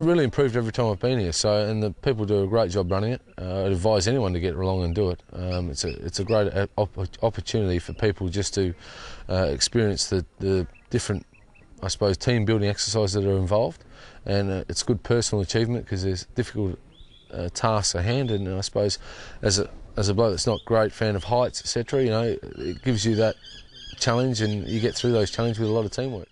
Really improved every time I've been here. So, and the people do a great job running it. Uh, I'd advise anyone to get along and do it. Um, it's a it's a great uh, op- opportunity for people just to uh, experience the the different, I suppose, team building exercises that are involved, and uh, it's good personal achievement because there's difficult uh, tasks at hand, and I suppose as a as a bloke that's not great fan of heights, etc., you know, it gives you that challenge, and you get through those challenges with a lot of teamwork.